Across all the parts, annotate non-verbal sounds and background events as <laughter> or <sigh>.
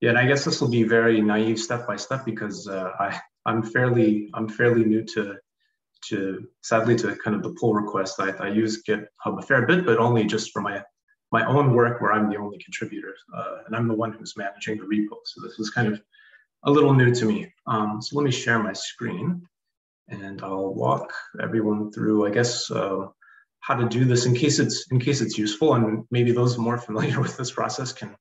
Yeah, and I guess this will be very naive step by step because uh, I I'm fairly I'm fairly new to to sadly to kind of the pull request. I, I use GitHub a fair bit, but only just for my my own work where I'm the only contributor uh, and I'm the one who's managing the repo. So this is kind of a little new to me. Um, so let me share my screen and I'll walk everyone through, I guess, uh, how to do this in case it's in case it's useful. And maybe those more <laughs> familiar with this process can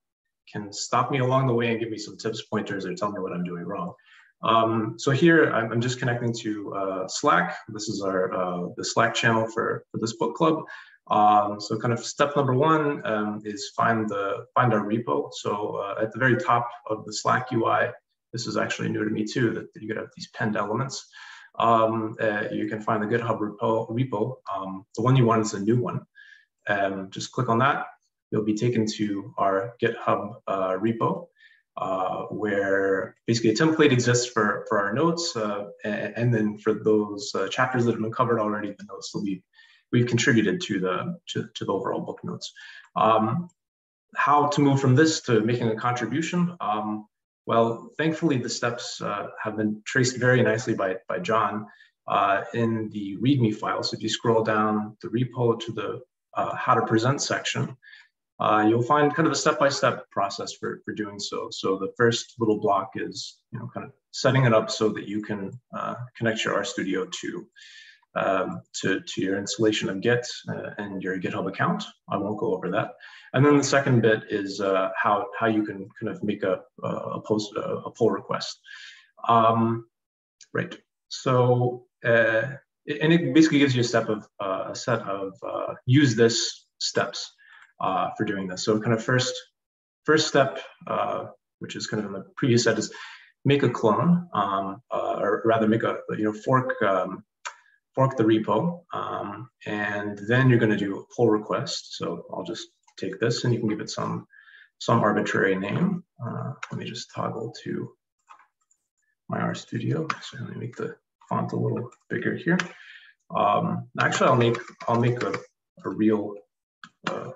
can stop me along the way and give me some tips, pointers, or tell me what I'm doing wrong. Um, so here I'm, I'm, just connecting to uh, Slack. This is our uh, the Slack channel for, for this book club. Um, so kind of step number one um, is find the find our repo. So uh, at the very top of the Slack UI, this is actually new to me too, that, you could have these pinned elements. Um, uh, you can find the GitHub repo. repo. Um, the one you want is a new one. Um, just click on that. You'll be taken to our GitHub uh, repo. Uh, where basically a template exists for, for our notes, uh, and, then for those uh, chapters that have been covered already, the notes will be we've contributed to the to, to the overall book notes. Um, how to move from this to making a contribution? Um, well, thankfully the steps uh, have been traced very nicely by, by John uh, in the README file. So if you scroll down the repo to the uh, how to present section, uh, you'll find kind of a step-by-step process for, for doing so. So the first little block is, you know, kind of setting it up so that you can uh, connect your RStudio to um, to, to your installation of Git uh, and your GitHub account. I won't go over that. And then the second bit is uh, how, how you can kind of make a, a post, a, pull request. Um, right, so, uh, and it basically gives you a step of, uh, a set of usethis steps uh, for doing this. So kind of first, first step, which is kind of in the previous set is make a clone, um, or rather make a, you know, fork um, fork the repo, um, and then you're going to do a pull request. So I'll just take this and you can give it some, some arbitrary name. Uh, let me just toggle to my RStudio. So let me make the font a little bigger here. Um, actually, I'll make I'll make a, a real uh,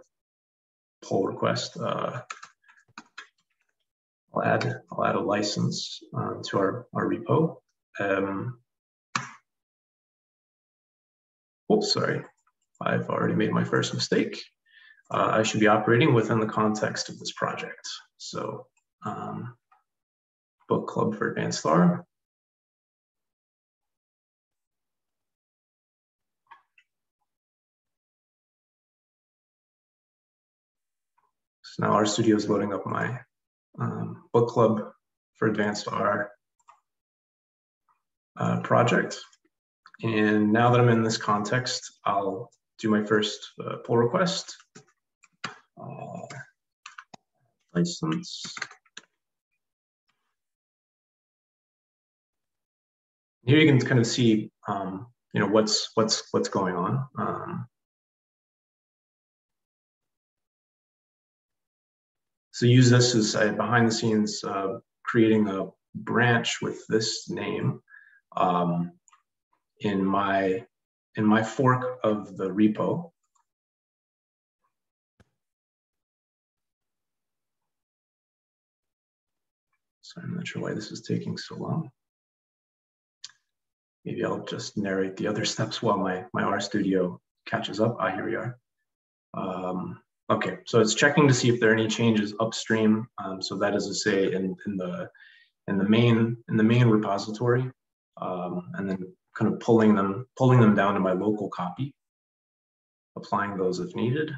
pull request. Uh, I'll add I'll add a license uh, to our our repo. Um, oops, sorry, I've already made my first mistake. Uh, I should be operating within the context of this project. So um, book club for advanced R. So now RStudio is loading up my um, book club for advanced R uh, project. And now that I'm in this context, I'll do my first uh, pull request. Uh, license. Here you can kind of see, um, you know, what's what's what's going on. Um, so usethis as a behind the scenes uh, creating a branch with this name. Um, in my in my fork of the repo. So I'm not sure why this is taking so long. Maybe I'll just narrate the other <laughs> steps while my, my RStudio catches up. Ah, here we are. Um, okay, so it's checking to see if there are any changes upstream. Um, so that is to say in, in the in the main in the main repository, um, and then kind of pulling them, pulling them down to my local copy, applying those if needed.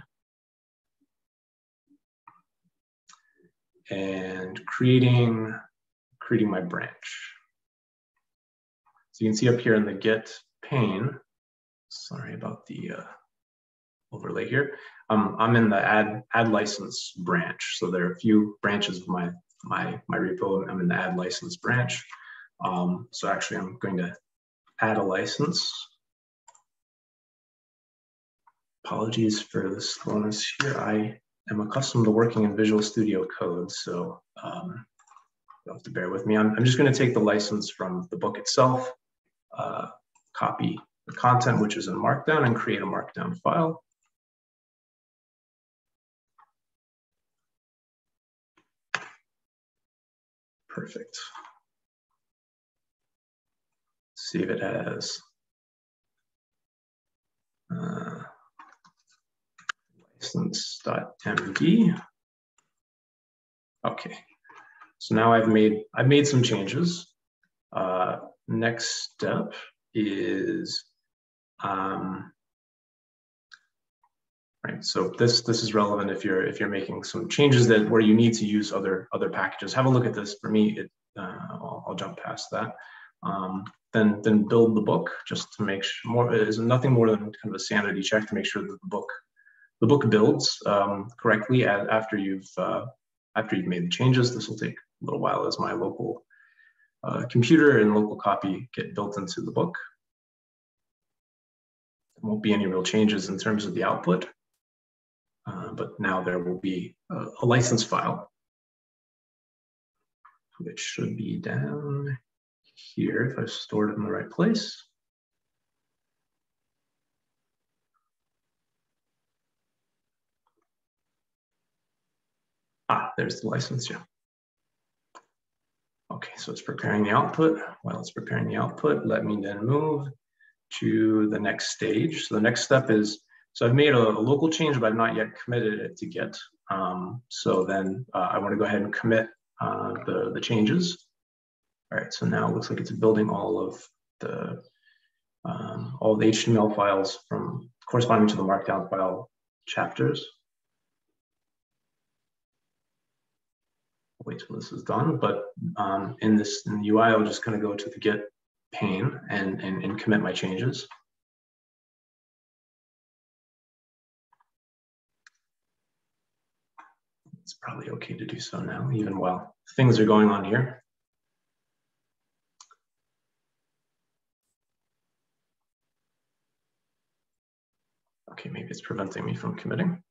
And creating, creating my branch. So you can see up here in the Git pane, sorry about the uh, overlay here. Um, I'm in the add add license branch. So there are a few branches of my my my repo. I'm in the add license branch. Um, so actually, I'm going to add a license. Apologies for the slowness here. I am accustomed to working in Visual Studio Code, so um, you'll have to bear with me. I'm, I'm just going to take the license from the book itself, uh, copy the content, which is in Markdown, and create a Markdown file. Perfect. Save it as uh, license.md. Okay, so now I've made I've made some changes. Uh, next step is um, right. So this this is relevant if you're if you're making some changes that where you need to use other other packages. Have a look at this. For me, it uh, I'll, I'll, jump past that. Um, then then build the book just to make sure more is nothing more than kind of a sanity check to make sure that the book the book builds um, correctly after you've uh, after you've made the changes. This will take a little while as my local uh, computer and local copy get built into the book. There won't be any real changes in terms of the output, uh, but now there will be a, a license file, which should be down here if I stored it in the right place. Ah, there's the license, yeah. Okay, so it's preparing the output. While it's preparing the output, let me then move to the next stage. So the next step is, so I've made a, a local change, but I've not yet committed it to Git. Um, so then uh, I want to go ahead and commit uh, the, the changes. All right, so now it looks like it's building all of the um, all the HTML files from corresponding to the markdown file chapters. wait till this is done, but um, in this in the UI, I'm just going to go to the Git pane and, and, and commit my changes. It's probably okay to do so now, even while things are going on here. Okay, maybe it's preventing me from committing.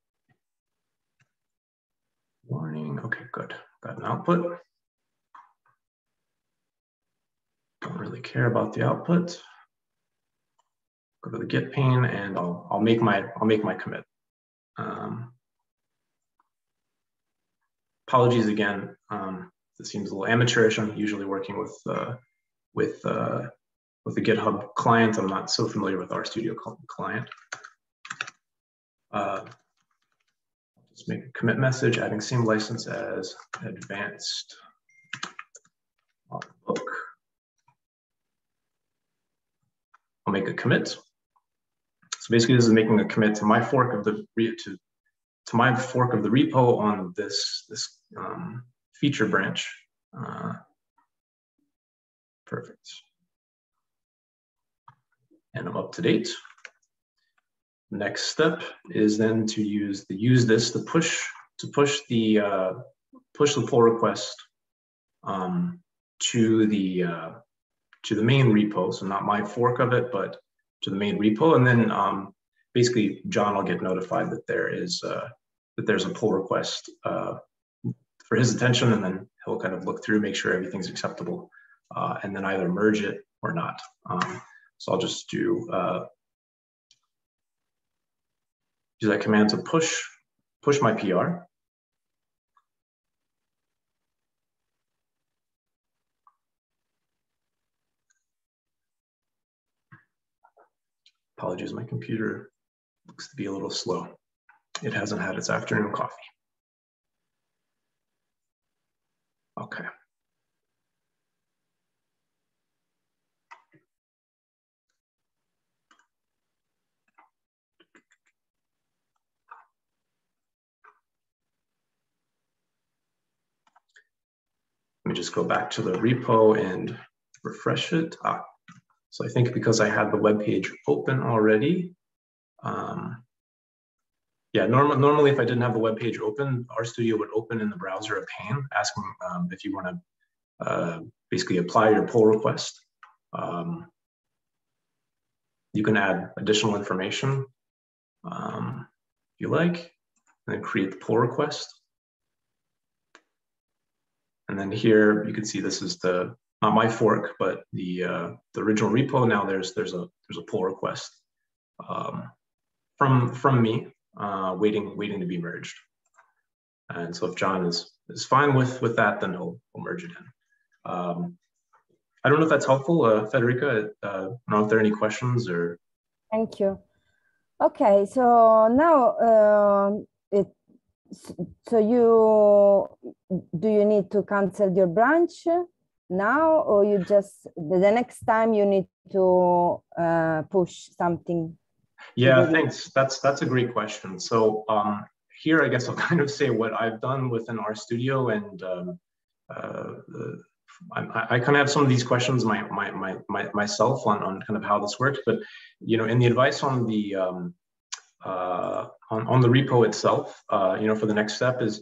Warning, okay, good. Got an output. Don't really care about the output. Go to the Git pane and I'll, I'll make my I'll make my commit. Um, apologies again. Um, this seems a little amateurish. I'm usually working with uh, with uh, with the GitHub client. I'm not so familiar with RStudio client. Uh, Let's make a commit message, adding same license as advanced book. I'll make a commit. So basically this is making a commit to my fork of the to, to my fork of the repo on this, this um, feature branch. Uh, perfect. And I'm up to date. Next step is then to use the usethis to push to push the uh, push the pull request um, to the uh, to the main repo. So not my fork of it, but to the main repo, and then um, basically John will get notified that there is uh, that there's a pull request uh, for his attention, and then he'll kind of look through, make sure everything's acceptable, uh, and then either merge it or not. Um, so I'll just do uh, use that command to push, push my PR. Apologies, my computer looks to be a little slow. It hasn't had its afternoon coffee. Okay. Let me just go back to the repo and refresh it. Ah, so I think because I had the web page open already, um, yeah, norm normally if I didn't have the web page open, RStudio would open in the browser a pane asking um, if you want to uh, basically apply your pull request. Um, you can add additional information um, if you like, and then create the pull request. And then here you can see this is the not my fork, but the uh, the original repo. Now there's there's a there's a pull request um, from from me uh, waiting waiting to be merged. And so if John is is fine with with that, then he'll, he'll merge it in. Um, I don't know if that's helpful, uh, Federica. Uh, I don't know if there are any questions or. Thank you. Okay, so now uh, it. So you do you need to cancel your branch now, or you just the next time you need to uh, push something? Yeah, thanks. That's that's a great question. So um, here, I guess I'll <laughs> kind of say what I've done within RStudio and. Um, uh, I, I, kind of have some of these questions my, my, my, my, myself on, on kind of how this works, but you know, in the advice on the um, uh, on, on the repo itself, uh, you know, for the next step is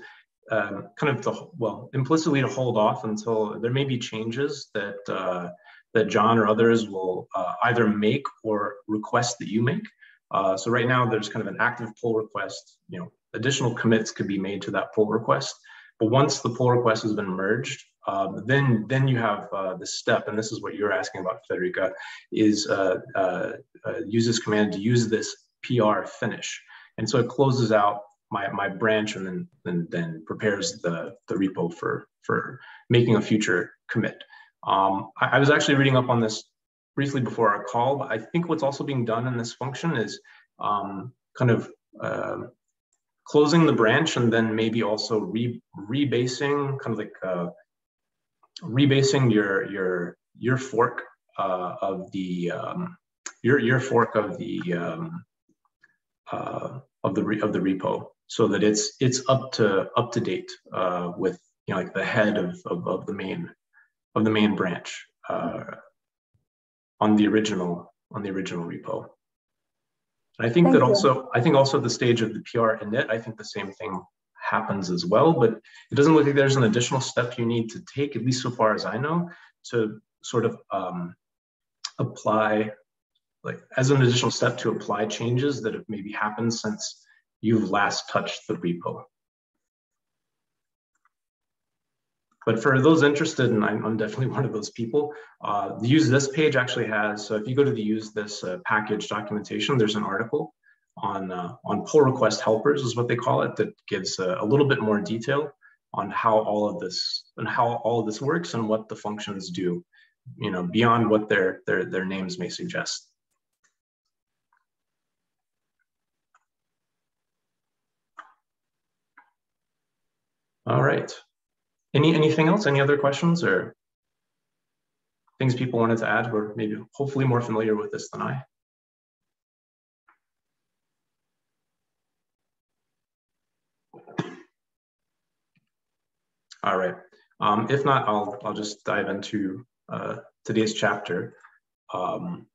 um, kind of the well implicitly to hold off until there may be changes that uh, that John or others will uh, either make or request that you make. Uh, so right now there's kind of an active pull request. You know, additional commits could be made to that pull request. But once the pull request has been merged, um, then then you have uh, the step, and this is what you're asking about, Federica, is uh, uh, uh, usethis command to usethis PR finish, and so it closes out my, my branch and then, then then prepares the the repo for for making a future commit. Um, I, I, was actually reading up on this briefly before our call, but I think what's also being done in this function is um, kind of uh, closing the branch and then maybe also re rebasing, kind of like uh, rebasing your your your fork uh, of the um, your your fork of the um, uh, of the of the repo so that it's it's up to up to date uh, with you know like the head of, of, of the main of the main branch uh, on the original on the original repo. And I think Thank that you. also I think also the stage of the PR init I think the same thing happens as well, but it doesn't look like there's an additional step you need to take, at least so far as I know, to sort of um, apply, like as an additional step to apply changes that have maybe happened since you've last touched the repo. But for those interested, and I'm, I'm definitely one of those people, uh, the usethis page actually has, so if you go to the usethis uh, package documentation, there's an article on, uh, on pull request helpers is what they call it, that gives a, a little bit more detail on how all of this and how all of this works and what the functions do, you know, beyond what their, their, their names may suggest. All right. Any anything else? Any other questions or things people wanted to add? Were maybe hopefully more familiar with this than I. All right. Um, if not, I'll, I'll just dive into uh, today's chapter. Um,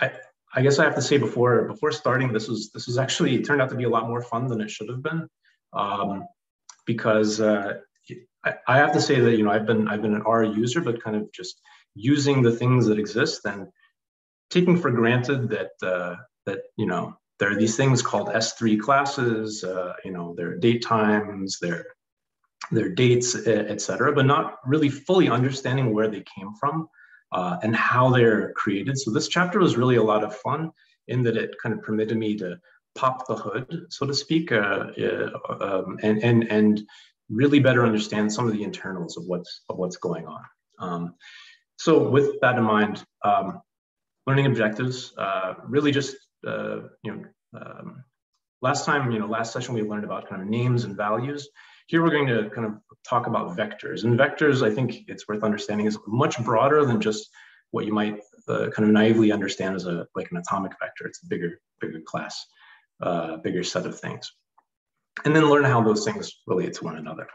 I, I guess I have to say before before starting, this was this was actually turned out to be a lot more fun than it should have been, um, because uh, I, have to say that you know I've been I've been an R user, but kind of just using the things that exist and taking for granted that uh, that you know there are these things called S3 classes, uh, you know, their date times, their their dates, etc., but not really fully understanding where they came from uh, and how they're created. So this chapter was really a lot of fun in that it kind of permitted me to pop the hood, so to speak, uh, uh, um, and and and really better understand some of the internals of what's of what's going on. Um, so with that in mind, um, learning objectives uh, really just uh, you know. Um, last time, you know, last session we learned about kind of names and values. Here we're going to kind of talk about vectors. And vectors, I think it's worth understanding, is much broader than just what you might uh, kind of naively understand as a like an atomic vector. It's a bigger, bigger class, uh, bigger set of things. And then learn how those things relate to one another.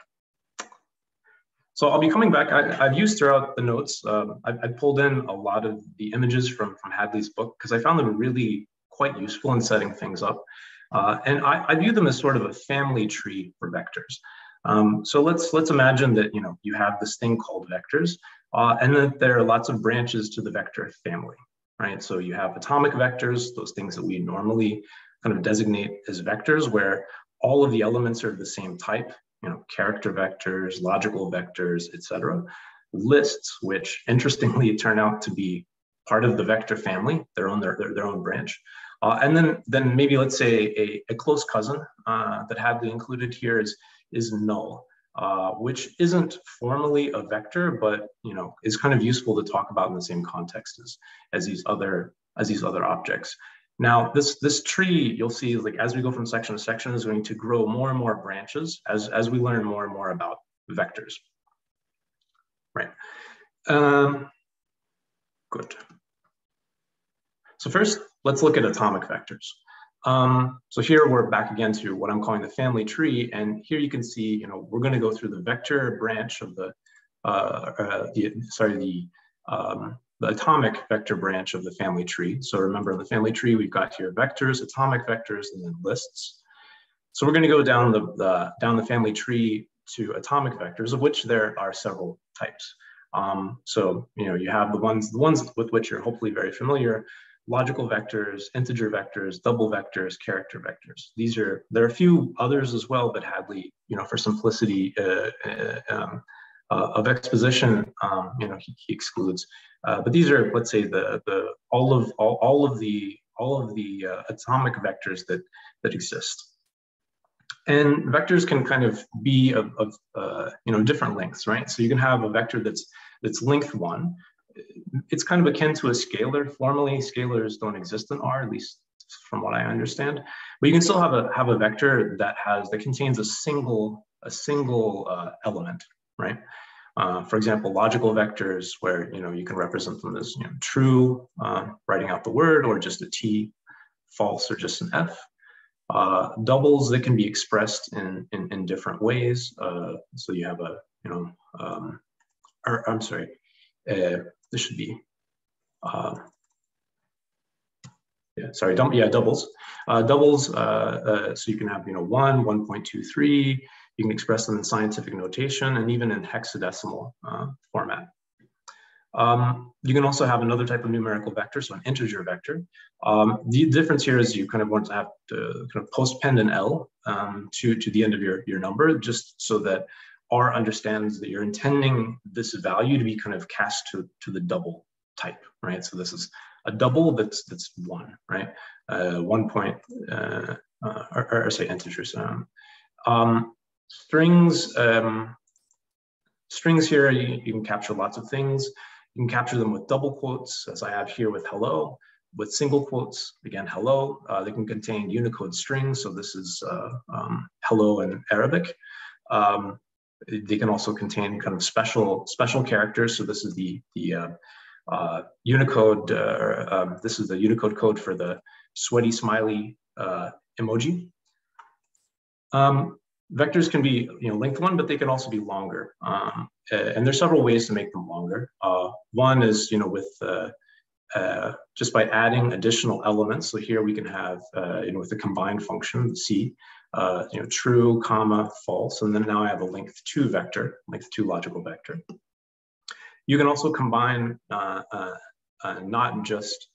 So I'll be coming back. I, have used throughout the notes, um, I, I, pulled in a lot of the images from, from Hadley's book because I found them really quite useful in setting things up. Uh, and I, I, view them as sort of a family tree for vectors. Um, so let's let's imagine that you know you have this thing called vectors, uh, and that there are lots of branches to the vector family, right? So you have atomic vectors, those things that we normally kind of designate as vectors, where all of the elements are the same type, you know, character vectors, logical vectors, etc. Lists, which interestingly <laughs> turn out to be part of the vector family, their own their, their, their own branch. Uh, and then, then maybe let's say a, a close cousin uh, that Hadley included here is is null. uh, which isn't formally a vector, but you know is kind of useful to talk about in the same context as, as these other as these other objects. Now, this this tree you'll see like as we go from section to section is going to grow more and more branches as as we learn more and more about vectors. Right. Um, good. So first, let's look at atomic vectors. Um, so here we're back again to what I'm calling the family tree. And here you can see, you know, we're going to go through the vector branch of the, uh, uh, the sorry, the, um, the atomic vector branch of the family tree. So remember the family tree, we've got here vectors, atomic vectors, and then lists. So we're going to go down the, the, down the family tree to atomic vectors, of which there are several types. Um, so, you know, you have the ones, the ones with which you're hopefully very familiar, logical vectors, integer vectors, double vectors, character vectors. These are, there are a few others as well, but Hadley, you know, for simplicity uh, uh, um, uh, of exposition, um, you know, he, he excludes. Uh, but these are, let's say, the the all of all, all of the all of the uh, atomic vectors that that exist. And vectors can kind of be of, of uh, you know different lengths, right? So you can have a vector that's that's length one, it's kind of akin to a scalar. Formally, scalars don't exist in R, at least from what I understand. But you can still have a have a vector that has that contains a single a single uh, element, right? Uh, for example, logical vectors where you know you can represent them as you know, true, uh, writing out the word, or just a t, false, or just an f. Uh, doubles that can be expressed in in, in different ways. Uh, so you have a you know, um, or I'm sorry, uh, this should be, uh, yeah, sorry, yeah, doubles. Uh, doubles, so you can have, you know, 1, 1.23, you can express them in scientific notation and even in hexadecimal uh, format. Um, you can also have another type of numerical vector, so an integer vector. Um, the difference here is you kind of want to have to kind of postpend an L um, to, to the end of your, your number, just so that R understands that you're intending this value to be kind of cast to, to the double type, right? So this is a double that's that's one, right? Uh, one point, uh, uh, or, or, say integers. Um, um, strings, um, strings here, you, you, can capture lots of things. You can capture them with double quotes, as I have here with hello, with single quotes, again, hello. Uh, they can contain Unicode strings, so this is uh, um, hello in Arabic. Um, they can also contain kind of special special characters. So this is the the uh, uh, Unicode. Uh, um, this is the Unicode code for the sweaty smiley uh, emoji. Um, vectors can be you know length one, but they can also be longer. Um, and there's several ways to make them longer. Uh, one is you know with uh, just by adding additional elements. So here we can have, uh, you know, with the combined function, C, uh, you know, true, comma, false, and then now I have a length two vector, length two logical vector. You can also combine uh, uh, uh not just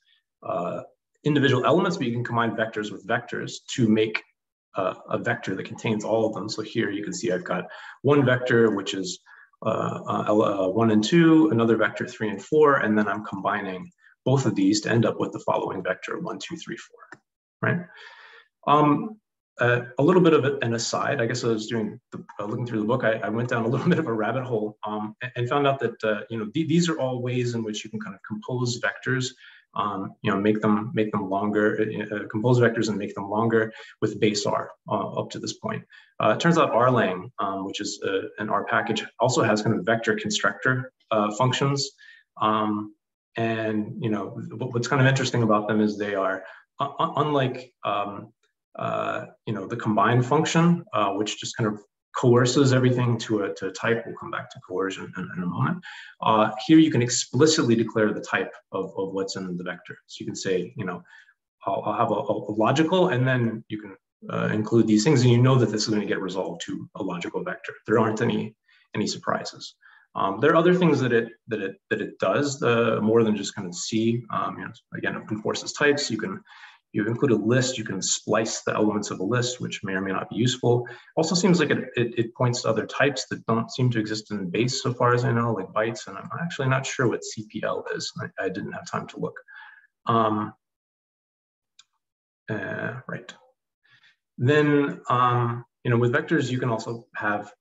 uh, individual elements, but you can combine vectors with vectors to make a vector that contains all of them. So here you can see I've got one vector, which is one and two, another vector three and four, and then I'm combining both of these to end up with the following vector, one, two, three, four, right? Um, uh, a little bit of an aside, I guess I was doing the, uh, looking through the book, I, I, went down a little <laughs> bit of a rabbit hole um, and, and, found out that, uh, you know, th these are all ways in which you can kind of compose vectors, um, you know, make them make them longer, uh, uh, compose vectors and make them longer with base R up to this point. it turns out Rlang, um, which is an R package, also has kind of vector constructor functions. Um, and, you know, what's kind of interesting about them is they are, unlike um, uh, you know, the combine function, uh, which just kind of coerces everything to a, to a type. We'll come back to coercion in, in a moment. Uh, here you can explicitly declare the type of, of what's in the vector. So you can say, you know, I'll, I'll have a, a, logical, and then you can uh, include these things, and you know that this is going to get resolved to a logical vector. There aren't any any surprises. Um, there are other things that it that it that it does uh, more than just kind of see. Um, you know, again, it enforces types. You can you include a list, you can splice the elements of a list, which may or may not be useful. Also seems like it, it, it, points to other types that don't seem to exist in base so far as I know, like bytes, and I'm actually not sure what CPL is. I, I didn't have time to look. Um, uh, right. Then, um, you know, with vectors, you can also have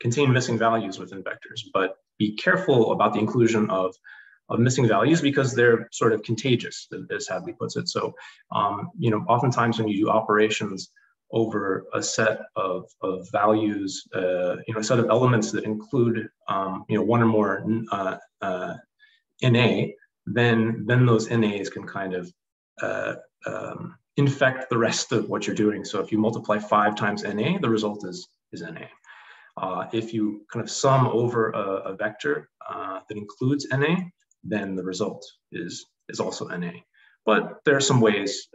contain missing values within vectors, but be careful about the inclusion of of missing values because they're sort of contagious, as Hadley puts it. So, um, you know, oftentimes when you do operations over a set of, of values, uh, you know, a set of elements that include, um, you know, one or more uh, uh, NA, then then those NAs can kind of uh, um, infect the rest of what you're doing. So if you multiply five times NA, the result is is NA. Uh, if you kind of sum over a, a vector uh, that includes NA, then the result is is also NA. But there are some ways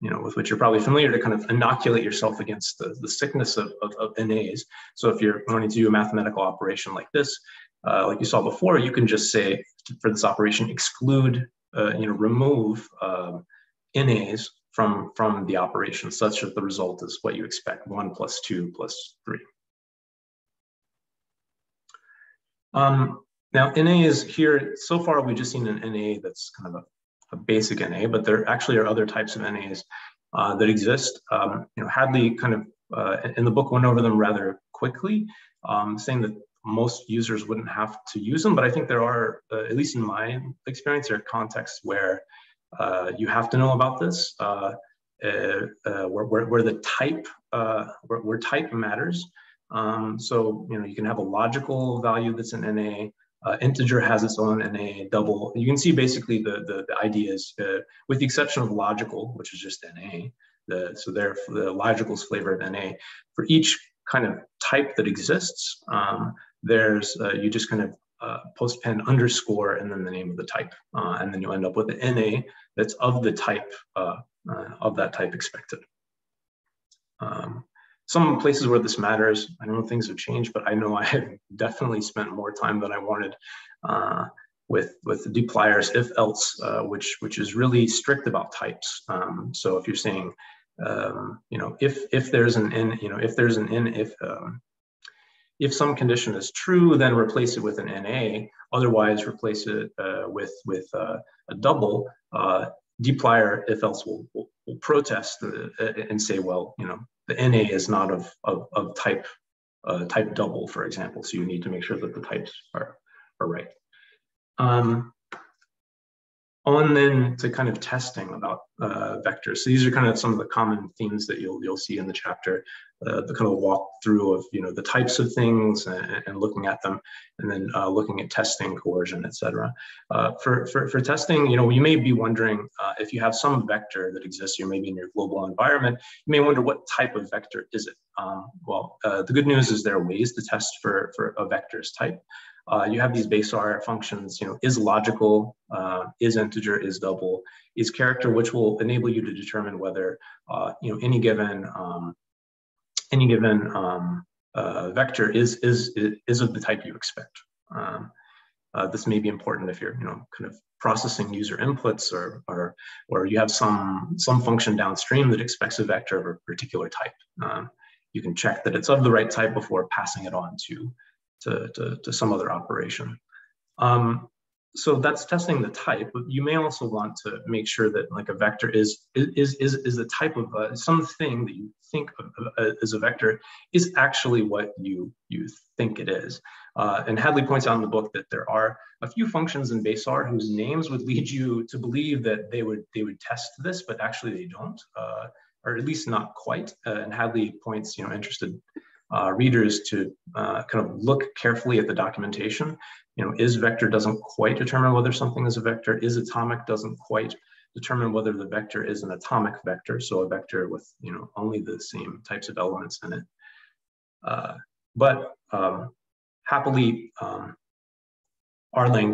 you know, with which you're probably familiar to kind of inoculate yourself against the, the sickness of, of, of NAs. So if you're wanting to do a mathematical operation like this, uh, like you saw before, you can just say for this operation, exclude, uh, you know, remove um, NAs from, from the operation such that the result is what you expect, one plus two plus three. Um, now, NA is here, so far we've just seen an NA that's kind of a a basic NA, but there actually are other types of NAs uh, that exist. Um, you know, Hadley kind of uh, in the book went over them rather quickly, um, saying that most users wouldn't have to use them, but I think there are, uh, at least in my experience, there are contexts where uh, you have to know about this, uh, uh, where, where, where, the type, where, where, type matters. Um, so, you know, you can have a logical value that's an NA, uh, integer has its own and a double. You can see basically the, the, the ideas, uh, with the exception of logical, which is just NA. The, so there, the logical is flavored NA. For each kind of type that exists, um, there's, uh, you just kind of uh, postpen underscore and then the name of the type. Uh, and then you end up with an NA that's of the type, uh, of that type expected. Um, some places where this matters, I know things have changed, but I know I have definitely spent more time than I wanted uh, with with dplyrs if else, uh, which which is really strict about types. Um, so if you're saying, um, you know, if if there's an in, you know, if there's an in if um, if some condition is true, then replace it with an NA. Otherwise, replace it uh, with with uh, a double. Uh, dplyr if else will, will, will protest uh, and say, well, you know, the NA is not of, of, of type uh, type double, for example. So you need to make sure that the types are, are right. Um, on then to kind of testing about uh, vectors. So these are kind of some of the common themes that you'll you'll see in the chapter, uh, the kind of walk through of you know the types of things and, and looking at them, and then uh, looking at testing, coercion, etc. Uh, for, for for testing, you know, you may be wondering uh, if you have some vector that exists, you maybe in your global environment, you may wonder what type of vector is it. Um, well, uh, the good news is there are ways to test for for a vector's type uh, you have these base R functions, you know, is logical, uh, is integer, is double, is character, which will enable you to determine whether, uh, you know, any given, um, any given um, uh, vector is, is, is of the type you expect. Um, uh, this may be important if you're, you know, kind of processing user inputs or, or, or you have some, some function downstream that expects a vector of a particular type. Um, you can check that it's of the right type before passing it on to to, to, to some other operation. Um, so that's testing the type. but You may also want to make sure that like a vector is is is is the type of uh, something that you think of, uh, as a vector is actually what you you think it is. Uh, and Hadley points out in the book that there are a few functions in base R whose names would lead you to believe that they would they would test this, but actually they don't, uh, or at least not quite. Uh, and Hadley points, you know, interested uh, readers to uh, kind of look carefully at the documentation. You know, is vector doesn't quite determine whether something is a vector, is atomic doesn't quite determine whether the vector is an atomic vector, so a vector with, you know, only the same types of elements in it. Uh, but um, happily, um,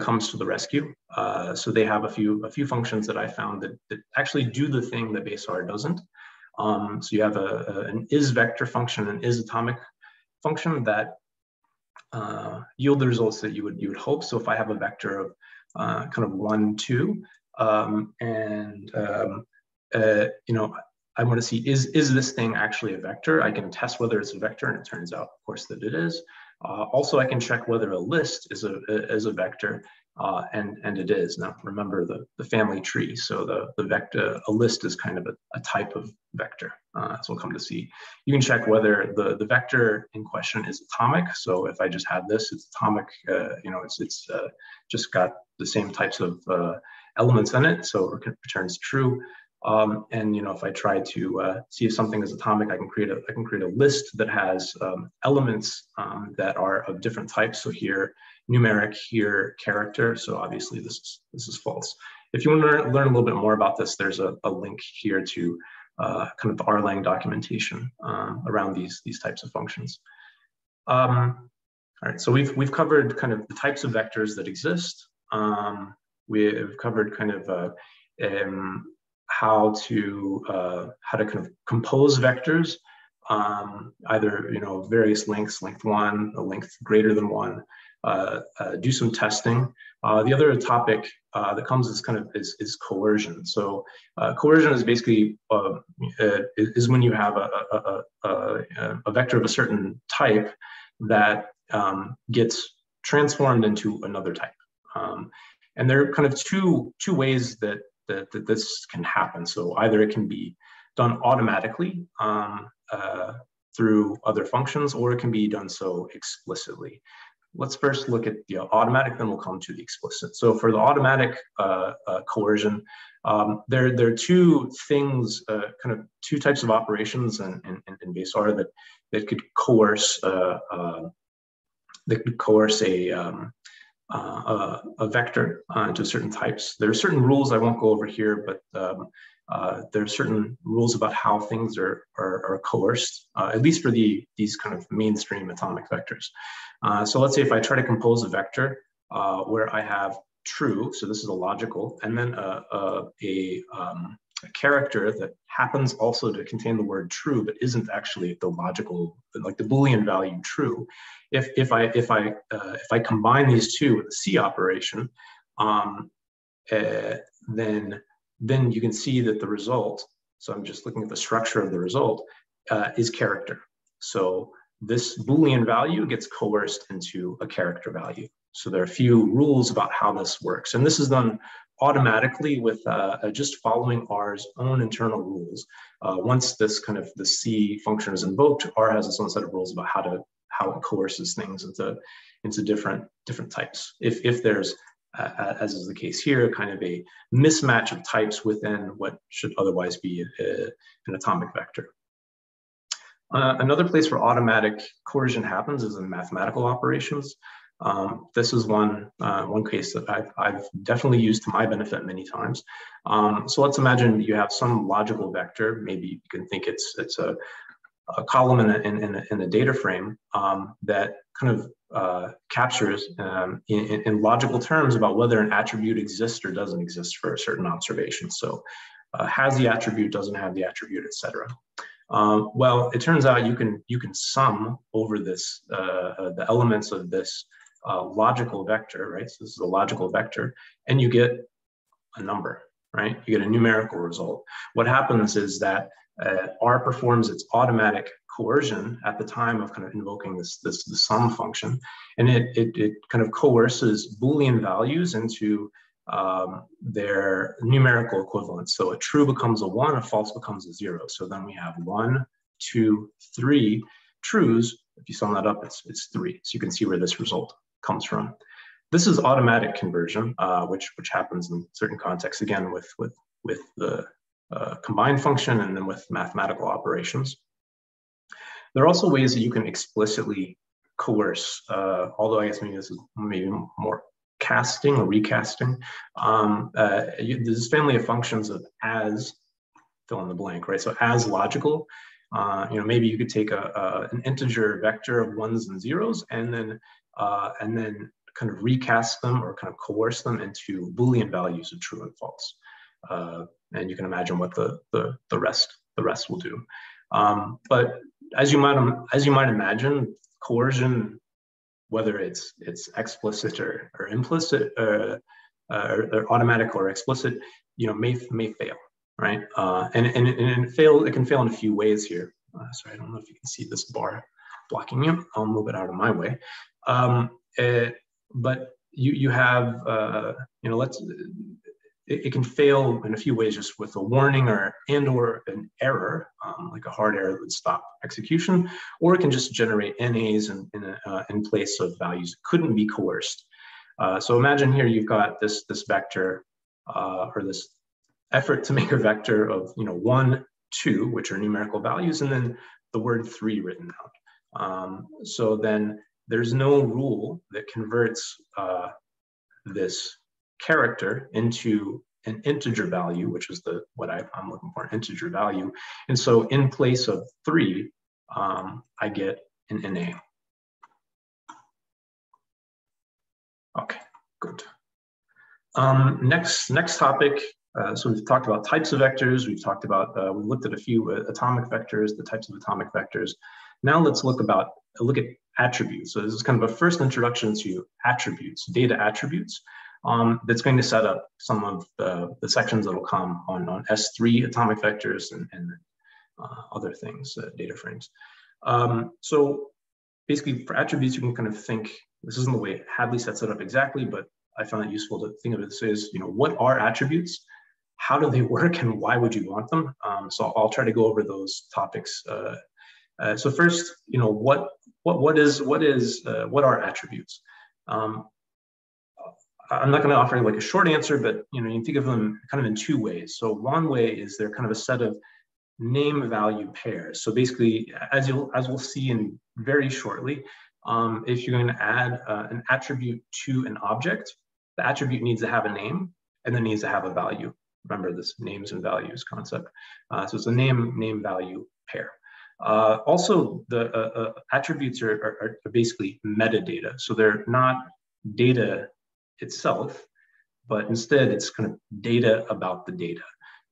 comes to the rescue. Uh, so they have a few a few functions that I found that, that actually do the thing that base R doesn't. Um, so you have a, a, an is vector function, an is atomic function that uh, yield the results that you would you would hope. So if I have a vector of uh, kind of one, two, um, and um, uh, you know, I want to see is is this thing actually a vector? I can test whether it's a vector, and it turns out, of course, that it is. Uh, also, I can check whether a list is a is a vector, uh, and, and it is. Now, remember the, the family tree. So the, the vector, a list is kind of a, a type of vector, uh, as we'll come to see. You can check whether the, the vector in question is atomic. So if I just have this, it's atomic, uh, you know, it's, it's uh, just got the same types of uh, elements in it. So it returns true. Um, and you know, if I try to uh, see if something is atomic, I can create a I can create a list that has um, elements um, that are of different types. So here, numeric, here, character. So obviously this is this is false. If you want to learn, a little bit more about this, there's a, a link here to uh, kind of the rlang documentation um, around these these types of functions. Um, all right, so we've we've covered kind of the types of vectors that exist. Um, we've covered kind of uh, um, how to uh, how to kind of compose vectors, um, either you know various lengths, length one, a length greater than one. Uh, uh, do some testing. Uh, the other topic that comes is kind of is, is coercion. So coercion is basically is when you have a, a, a, a, vector of a certain type that um, gets transformed into another type. Um, and there are kind of two two ways that that, that this can happen. So either it can be done automatically um, uh, through other functions, or it can be done so explicitly. Let's first look at the automatic, then we'll come to the explicit. So for the automatic uh, uh, coercion, um, there, there are two things, uh, kind of two types of operations in, in, in R that, that could coerce, uh, uh, that could coerce a, um, uh, a, a, vector uh, into certain types. There are certain rules I won't go over here, but um, uh, there are certain rules about how things are, are, are coerced, uh, at least for the these kind of mainstream atomic vectors. Uh, so let's say if I try to compose a vector uh, where I have true, so this is a logical, and then a, a, a um, a character that happens also to contain the word true, but isn't actually the logical, like the Boolean value true. If, if I, if I, uh, if I combine these two with a C operation, um, uh, then, then you can see that the result, so I'm just looking at the structure of the result, uh, is character. So this Boolean value gets coerced into a character value. So there are a few rules about how this works. And this is done automatically with uh, uh, just following R's own internal rules. Uh, once this kind of the C function is invoked, R has its own set of rules about how to how it coerces things into into different different types. If if there's as is the case here, kind of a mismatch of types within what should otherwise be a, an atomic vector. Uh, another place where automatic coercion happens is in mathematical operations. Um, this is one, uh, one case that I've, I've, definitely used to my benefit many times. Um, so let's imagine you have some logical vector. Maybe you can think it's, it's a, a column in a, in, a, in a data frame um, that kind of uh, captures um, in, in, logical terms about whether an attribute exists or doesn't exist for a certain observation. So uh, has the attribute, doesn't have the attribute, etc. Um, well, it turns out you can you can sum over this uh, uh the elements of this uh, logical vector, right? So this is a logical vector, and you get a number, right? You get a numerical result. What happens is that uh, R performs its automatic coercion at the time of kind of invoking this, this the sum function, and it, it, it kind of coerces Boolean values into um, their numerical equivalents. So a true becomes a one, a false becomes a zero. So then we have one, two, three trues. If you sum that up, it's, it's three. So you can see where this result comes from. This is automatic conversion, uh, which which happens in certain contexts again with with with the uh, combined function and then with mathematical operations. There are also ways that you can explicitly coerce, uh, although I guess maybe this is maybe more casting or recasting. Um, uh, you, this family of functions of as fill in the blank, right? So as logical, uh, you know, maybe you could take a, a, an integer vector of ones and zeros and then uh, and then kind of recast them or kind of coerce them into Boolean values of true and false. Uh, and you can imagine what the, the, the rest the rest will do. Um, but as you might as you might imagine, coercion, whether it's it's explicit or, or implicit, uh, uh, or, or, automatic or explicit, you know, may may fail, right? Uh, and, and and it fail it can fail in a few ways here. Uh, sorry, I don't know if you can see this bar blocking you. I'll move it out of my way. Um, uh, but you you have uh, you know let's it, it, can fail in a few ways just with a warning or and or an error um, like a hard error that would stop execution or it can just generate nas in, in, a, uh, in place of values that couldn't be coerced. Uh, so imagine here you've got this this vector uh, or this effort to make a vector of you know one two which are numerical values and then the word three written out. Um, so then there's no rule that converts uh, this character into an integer value, which is the what I, am looking for, an integer value. And so in place of three, um, I get an NA. Okay, good. Um, next, next topic. Uh, so we've talked about types of vectors. We've talked about, uh, we looked at a few uh, atomic vectors, the types of atomic vectors. Now let's look about, look at attributes. So this is kind of a first introduction to attributes, data attributes. Um, that's going to set up some of the, the sections that will come on, on S3 atomic vectors and, and uh, other things, uh, data frames. Um, so basically for attributes, you can kind of think, this isn't the way Hadley sets it up exactly, but I found it useful to think of it as, you know, what are attributes? How do they <laughs> work and why would you want them? Um, so I'll try to go over those topics uh, uh, so first, you know, what what what is what is uh, what are attributes? Um, I'm not going to offer like a short answer, but you know, you can think of them kind of in two ways. So one way is they're kind of a set of name value pairs. So basically, as you'll as we'll see in very shortly, um, if you're going to add uh, an attribute to an object, the attribute needs to have a name and then needs to have a value. Remember this names and values concept. Uh, so it's a name name value pair. Uh, also, the uh, uh, attributes are, are, are, basically metadata. So they're not data itself, but instead it's kind of data about the data.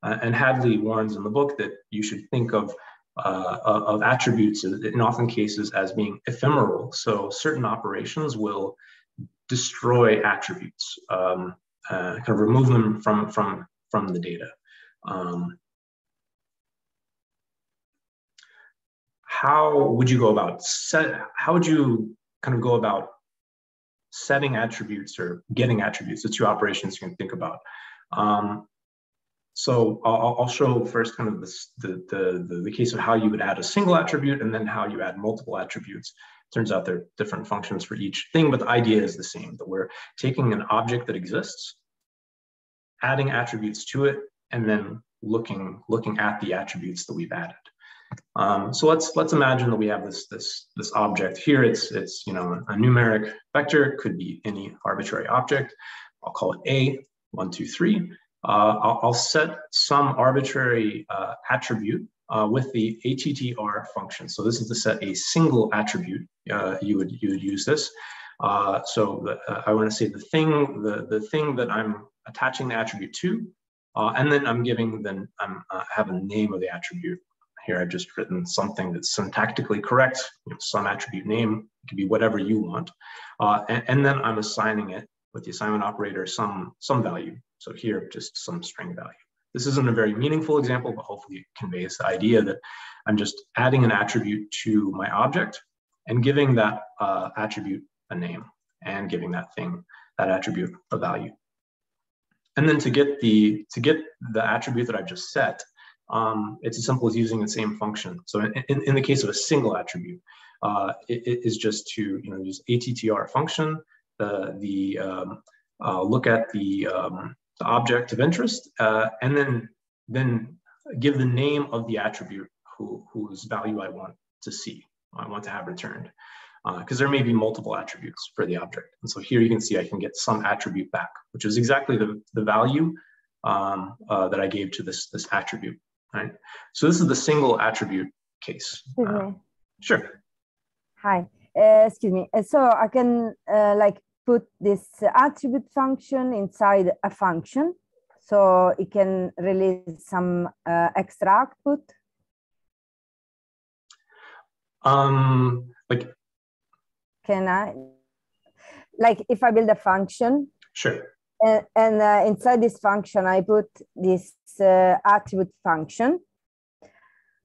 Uh, and Hadley warns in the book that you should think of, uh, of attributes in often cases as being ephemeral. So certain operations will destroy attributes, um, uh, kind of remove them from, from, from the data. Um, how would you go about set how would you kind of go about setting attributes or getting attributes the two operations you can think about um, so I'll, I'll, show first kind of this, the, the, the, the, case of how you would add a single attribute and then how you add multiple attributes. Turns out there are different functions for each thing, but the idea is the same, that we're taking an object that exists, adding attributes to it, and then looking, looking at the attributes that we've added. Um, so let's let's imagine that we have this this this object here. It's it's you know a numeric vector. Could be any arbitrary object. I'll call it a one two three. Uh, I'll, I'll, set some arbitrary uh, attribute uh, with the attr function. So this is to set a single attribute. Uh, you would you would use this. Uh, so the, uh, I want to say the thing the the thing that I'm attaching the attribute to, and then I'm giving then I'm have a name of the attribute here I've just written something that's syntactically correct, you know, some attribute name, it can be whatever you want. Uh, and, and, then I'm assigning it with the assignment operator some, some value. So here, just some string value. This isn't a very meaningful example, but hopefully it conveys the idea that I'm just adding an attribute to my object and giving that uh, attribute a name and giving that thing, that attribute a value. And then to get the, to get the attribute that I've just set, um, it's as simple as using the same function. So in, in, the case of a single attribute, uh, it, it is just to you know use attr function, the the um, uh, look at the, um, the object of interest, uh, and then then give the name of the attribute who, whose value I want to see, I want to have returned. Because uh, there may be multiple attributes for the object. And so here you can see I can get some attribute back, which is exactly the, the value um, uh, that I gave to this, this attribute right? So this is the single attribute case. Uh, sure. Hi, uh, excuse me. Uh, so I can uh, like put this attribute function inside a function so it can release some uh, extra output. Um, like. Can I? Like if I build a function. Sure. And, and uh, inside this function, I put this uh, attribute function.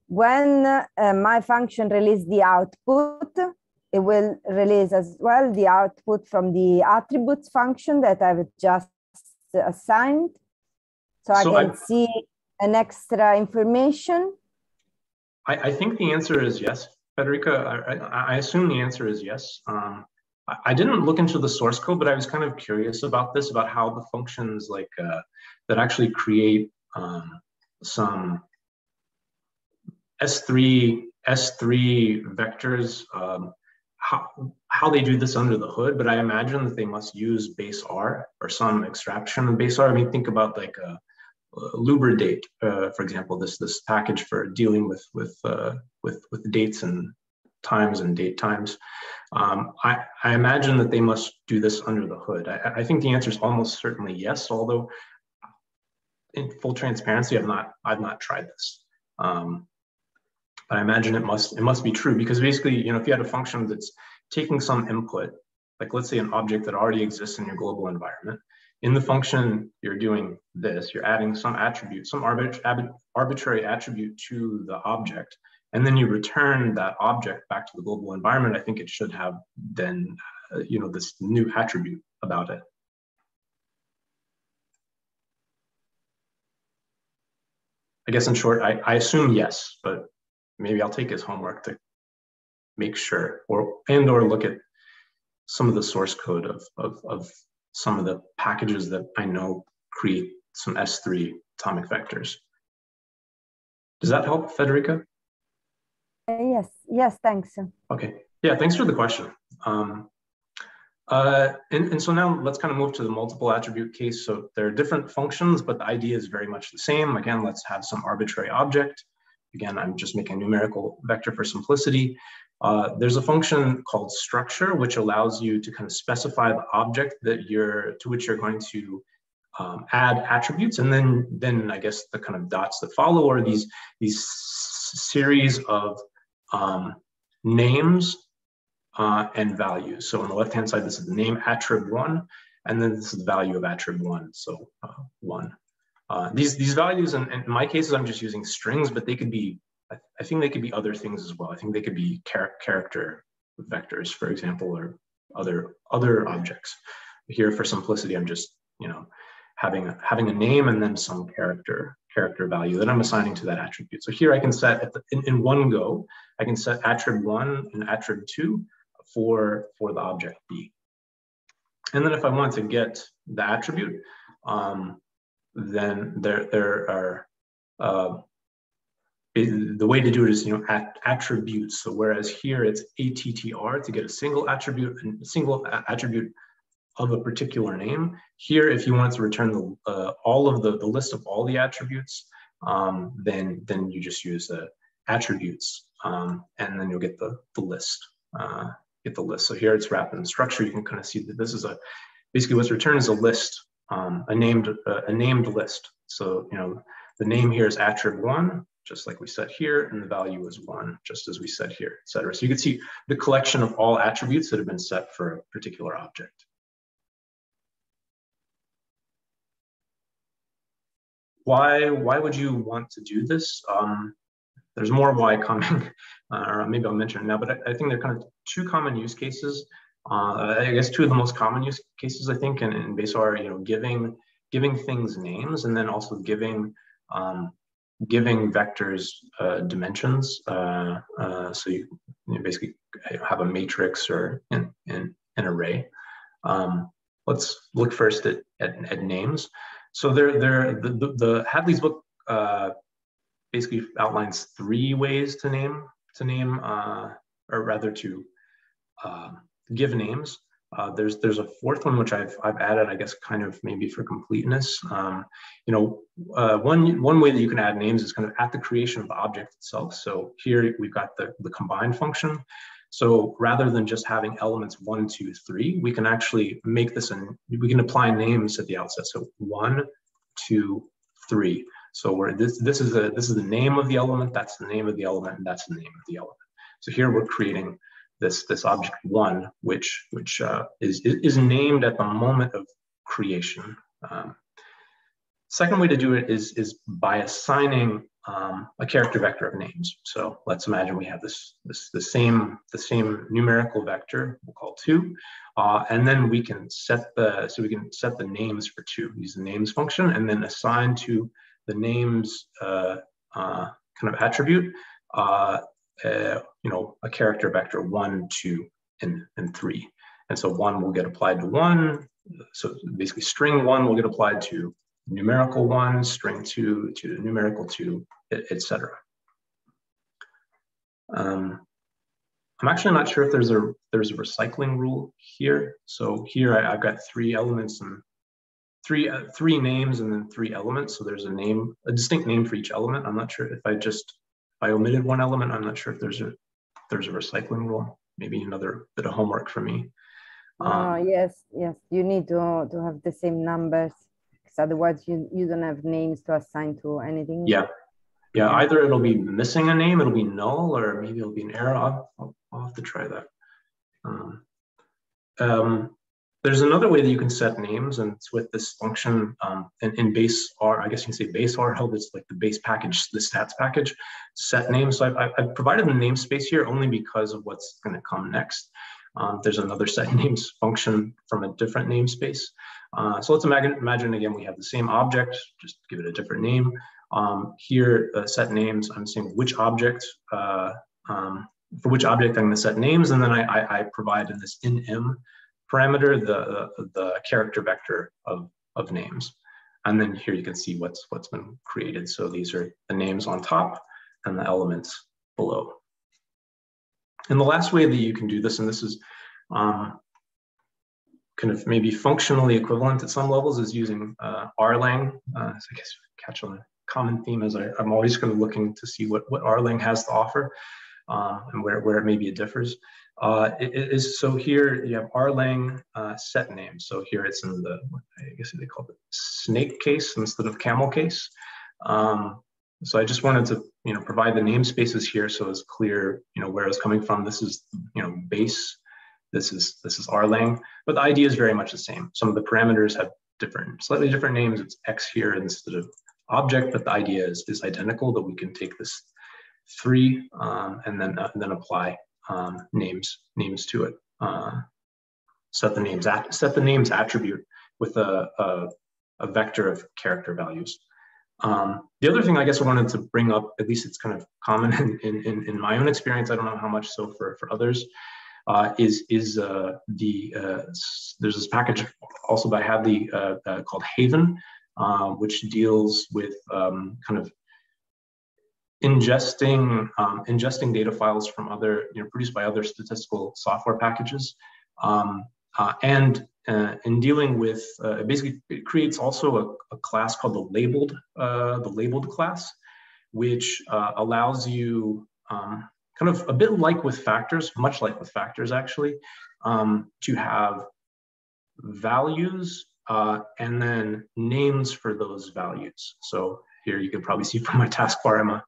When uh, my function release the output, it will release as well the output from the attributes function that I've just assigned. So, so I can I, see an extra information. I, I think the answer is yes, Federica. I, I assume the answer is yes. Um, I didn't look into the source code, but I was kind of curious about this, about how the functions like uh, that actually create um, some S3 S3 vectors, um, how, how they do this under the hood, but I imagine that they must use base R or some extraction of base R. I mean, think about like a, a Lubridate, uh, for example, this this package for dealing with with uh, with with dates and times and date times. Um, I, I imagine that they must do this under the hood. I, I think the answer is almost certainly yes, although in full transparency, I've not I've not tried this. Um, but I imagine it must it must be true because basically, you know, if you had a function that's taking some input, like let's say an object that already exists in your global environment, in the function you're doing this, you're adding some attribute, some arbit arbitrary attribute to the object, and then you return that object back to the global environment. I think it should have then, uh, you know, this new attribute about it. I guess in short, I, I assume yes, but maybe I'll take his homework to make sure or and or look at some of the source code of, of, of some of the packages that I know create some S3 atomic vectors. Does that help, Federica? Yes, yes, thanks. Okay, yeah, thanks for the question. Um, uh, and, and so now let's kind of move to the multiple attribute case. So there are different functions, but the idea is very much the same. Again, let's have some arbitrary object. Again, I'm just making a numerical vector for simplicity. Uh, there's a function called structure, which allows you to kind of specify the object that you're to which you're going to um, add attributes, and then then I guess the kind of dots that follow are these these series of um, names uh, and values. So on the left-hand side, this is the name attrib one, and then this is the value of attrib one, so uh, one. Uh, these, these values, in, in, my cases, I'm just using strings, but they could be, I, I think they could be other things as well. I think they could be char character vectors, for example, or other, other objects. Here for simplicity, I'm just, you know, having a, having a name and then some character character value that I'm assigning to that attribute. So here I can set the, in, in, one go, I can set attrib one and attrib two for, for the object B. And then if I want to get the attribute, um, then there, there are, uh, the way to do it is, you know, at, attributes. So whereas here it's ATTR to get a single attribute, a single attribute of a particular name. Here, if you want to return the, uh, all of the, the list of all the attributes, um, then, then you just use the attributes um, and then you'll get the, the list. Uh, get the list. So here it's wrapped in structure. You can kind of see that this is a, basically what's returned is a list, um, a named, uh, a named list. So, you know, the name here is attrib one, just like we said here, and the value is one, just as we said here, et cetera. So you can see the collection of all attributes that have been set for a particular object. Why, why would you want to do this? Um, there's more why coming, <laughs> uh, or maybe I'll mention it now, but I, I, think there are kind of two common use cases. Uh, I guess two of the most common use cases, I think, in, in base R, you know, giving giving things names and then also giving um, giving vectors uh, dimensions. Uh, uh, so you, you, basically have a matrix or an, an, an array. Um, let's look first at, at, at, names. So there, there, the, the, the Hadley's book uh, basically outlines three ways to name to name uh, or rather to uh, give names. Uh, there's there's a fourth one which I've I've added I guess kind of maybe for completeness. Um, you know uh, one one way that you can add names is kind of at the creation of the object itself. So here we've got the the combine function. So rather than just having elements one, two, three, we can actually make this and we can apply names at the outset. So one, two, three. So where this this is a this is the name of the element, that's the name of the element, and that's the name of the element. So here we're creating this this object one, which which uh, is is named at the moment of creation. Um, second way to do it is is by assigning um, a character vector of names. So let's imagine we have this, this the same the same numerical vector we'll call two, uh, and then we can set the so we can set the names for two. Use the names function and then assign to the names uh, uh, kind of attribute, uh, uh, you know, a character vector one, two, and and three. And so one will get applied to one. So basically, string one will get applied to numerical one, string two to numerical two, etc. Um, I'm actually not sure if there's a there's a recycling rule here. So here I, have got three elements and three uh, three names and then three elements. So there's a name, a distinct name for each element. I'm not sure if I just if I omitted one element. I'm not sure if there's a there's a recycling rule. Maybe another bit of homework for me. Um, oh yes, yes. You need to to have the same numbers otherwise you, you don't have names to assign to anything. Yeah. Yeah, either it'll be missing a name, it'll be null, or maybe it'll be an error. I'll, I'll, have to try that. Um, um, there's another way that you can set names, and it's with this function um, in, in, base R. I guess you can say base R held. It's like the base package, the stats package, set names. So I've, I've provided the namespace here only because of what's going to come next. Um, there's another set <laughs> names function from a different namespace. Uh, so let's imagine, imagine again, we have the same object, just give it a different name. Um, here, uh, set names, I'm saying which object, uh, um, for which object I'm gonna set names, and then I, I, I provide in this nm parameter the, the, the character vector of, of names. And then here you can see what's, what's been created. So these are the names on top and the elements below. And the last way that you can do this, and this is um, kind of maybe functionally equivalent at some levels is using uh, Rlang. Uh, so I guess catch on a common theme as I, am always kind of looking to see what, what Rlang has to offer uh, and where, where it maybe it differs. Uh, it, it is, so here you have Rlang uh, set name. So here it's in the, I guess they call it snake case instead of camel case. Um, so I just wanted to, you know, provide the namespaces here so it's clear, you know, where it's coming from. This is, you know, base this is this is Rlang, but the idea is very much the same. Some of the parameters have different, slightly different names. It's X here instead of object, but the idea is, is identical that we can take this three um, and then uh, and then apply um, names names to it. Uh, set the names at set the names attribute with a, a, a vector of character values. Um, the other thing I guess I wanted to bring up, at least it's kind of common <laughs> in, in, in my own experience, I don't know how much so for, for others, uh, is is uh, the uh, there's this package also by Hadley uh, uh, called Haven, which deals with um, kind of ingesting um, ingesting data files from other you know produced by other statistical software packages, um, and in dealing with basically it creates also a, a, class called the labeled the labeled class, which allows you um, kind of a bit like with factors, much like with factors actually, um, to have values uh, and then names for those values. So here you can probably see from my taskbar, I'm a,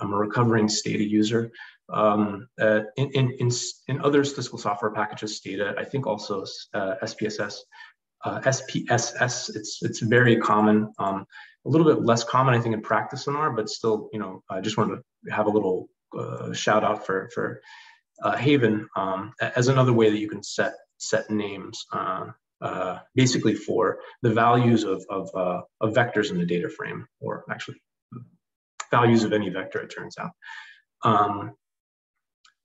I'm a recovering Stata user. Um, uh, in, in, in, other statistical software packages, Stata, I think also uh, SPSS, uh, SPSS, it's, it's very common. Um, a little bit less common, I think, in practice than R, but still, you know, I just wanted to have a little uh, shout out for for uh, Haven um, as another way that you can set set names uh, uh basically for the values of of, uh, of vectors in the data frame, or actually values of any vector. It turns out. Um,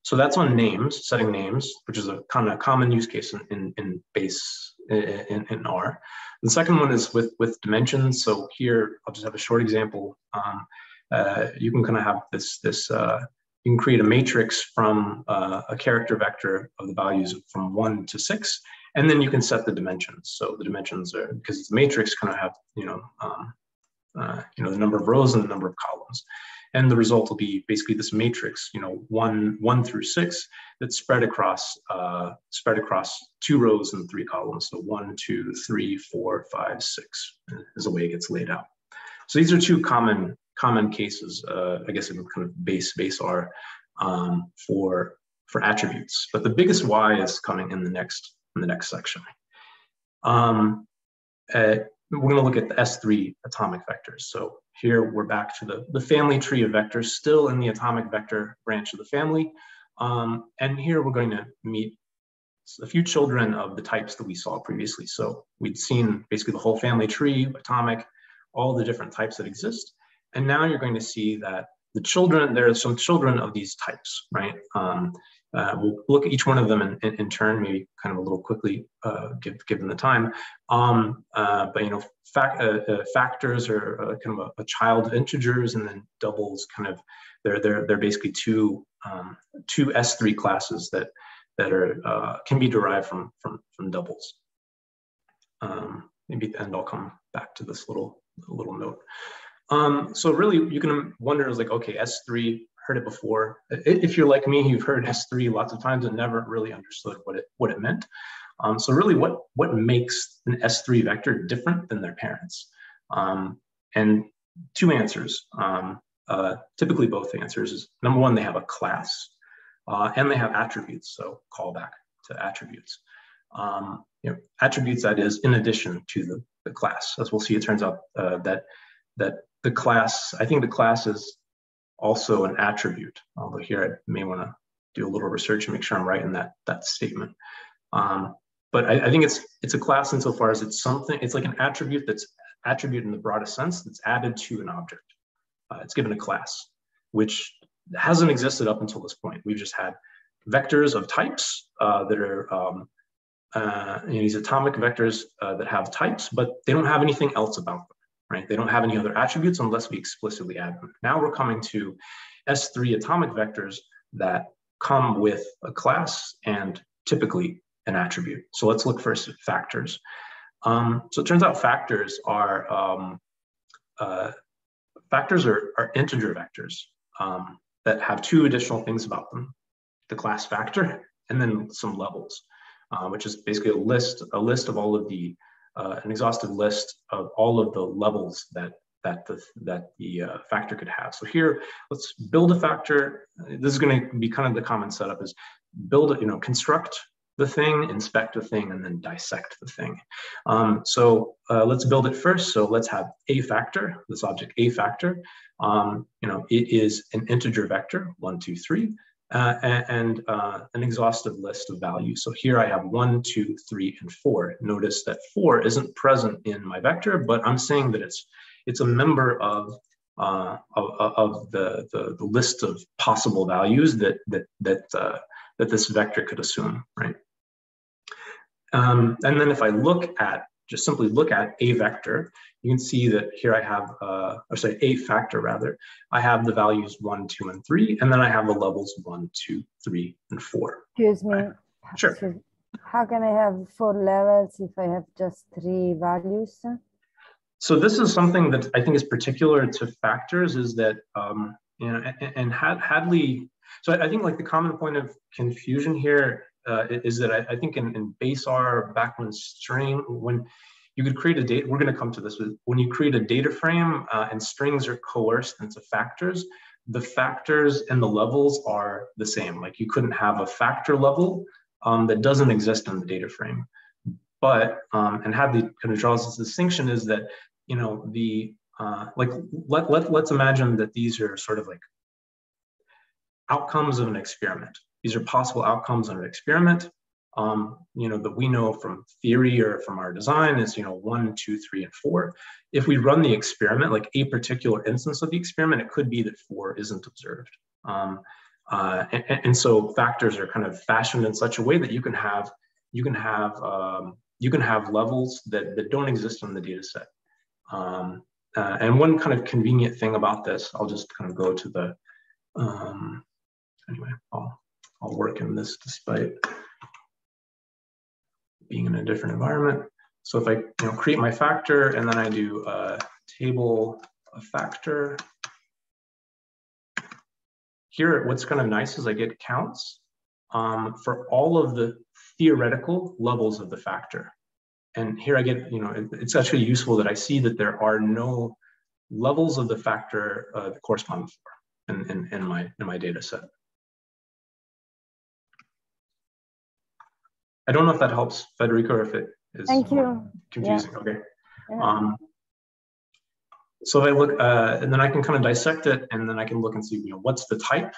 so that's on names, setting names, which is a kind of common use case in, in, in base in, in, R. The second one is with, with dimensions. So here, I'll just have a short example. Um, uh, you can kind of have this, this uh, you can create a matrix from uh, a character vector of the values from one to six, and then you can set the dimensions. So the dimensions are, because it's a matrix, kind of have, you know, um, uh, you know, the number of rows and the number of columns. And the result will be basically this matrix, you know, one, one through six that's spread across, uh, spread across two rows and three columns. So one, two, three, four, five, six is the way it gets laid out. So these are two common common cases, uh, I guess in kind of base base R um, for for attributes. But the biggest why is coming in the next in the next section. Um, uh, we're going to look at the S3 atomic vectors. So here we're back to the, the family tree of vectors, still in the atomic vector branch of the family. Um, and here we're going to meet a few children of the types that we saw previously. So we'd seen basically the whole family tree, atomic, all the different types that exist. And now you're going to see that the children, there are some children of these types, right? Um, uh, we'll look at each one of them in, in, in turn, maybe kind of a little quickly, uh, give, given the time. Um, uh, but you know, fact, uh, uh, factors are uh, kind of a, a, child integers, and then doubles kind of they're they're they're basically two um, two S3 classes that that are can be derived from from from doubles. Um, maybe at the end I'll come back to this little little note. Um, so really, you can wonder like, okay, S3 heard it before. If you're like me, you've heard S3 lots of times and never really understood what it what it meant. Um, so really, what what makes an S3 vector different than their parents? Um, and two answers. Um, uh, typically, both answers is number one, they have a class, uh, and they have attributes. So callback to attributes. Um, you know, attributes that is in addition to the, the class. As we'll see, it turns out uh, that that the class, I think the class is also an attribute. Although here I may want to do a little research and make sure I'm right in that that statement. Um, but I, I, think it's it's a class insofar as it's something. It's like an attribute that's attribute in the broadest sense that's added to an object. Uh, it's given a class, which hasn't existed up until this point. We've just had vectors of types uh, that are um, uh, you know, these atomic vectors uh, that have types, but they don't have anything else about them right? They don't have any other attributes unless we explicitly add them. Now we're coming to S3 atomic vectors that come with a class and typically an attribute. So let's look first at factors. Um, so it turns out factors are um, uh, factors are, are, integer vectors um, that have two additional things about them: the class factor and then some levels, uh, which is basically a list a list of all of the uh, an exhaustive list of all of the levels that that the, that the uh, factor could have. So here, let's build a factor. This is going to be kind of the common setup is build it, you know, construct the thing, inspect the thing, and then dissect the thing. Um, so uh, let's build it first. So let's have a factor, this object a factor. Um, you know, it is an integer vector, one, two, three uh, and uh, an exhaustive list of values. So here I have one, two, three, and four. Notice that four isn't present in my vector, but I'm saying that it's it's a member of uh, of, of the, the, the list of possible values that that that uh, that this vector could assume, right? Um, and then if I look at just simply look at a vector, you can see that here I have, uh, or sorry, a factor rather. I have the values one, two, and three, and then I have the levels one, two, three, and four. Excuse me. Right. Sure. How can I have four levels if I have just three values? So this is something that I think is particular to factors is that, um, you know, and, and Hadley, so I think like the common point of confusion here uh, is that I, I think in, in, base R back when string, when you could create a data, we're going to come to this, when you create a data frame uh, and strings are coerced into factors, the factors and the levels are the same. Like you couldn't have a factor level um, that doesn't exist in the data frame. But, um, and Hadley kind of draws this distinction is that, you know, the, uh, like, let, let, let's imagine that these are sort of like outcomes of an experiment. These are possible outcomes of an experiment. Um, you know, that we know from theory or from our design is, you know, one, two, three, and four. If we run the experiment, like a particular instance of the experiment, it could be that four isn't observed. Um, uh, and, and, so factors are kind of fashioned in such a way that you can have you can have um, you can have levels that, that don't exist in the data set. Um, uh, and one kind of convenient thing about this, I'll just kind of go to the um, anyway, I'll, I'll work in this despite being in a different environment. So if I you know, create my factor and then I do a table of factor, here what's kind of nice is I get counts um, for all of the theoretical levels of the factor. And here I get, you know, it, it's actually useful that I see that there are no levels of the factor uh, that correspond in, in, in, my, in my data set. I don't know if that helps, Federico, or if it is Thank you. confusing. Yeah. Okay. Yeah. Um, so I look, uh, and then I can kind of dissect it, and then I can look and see, you know, what's the type?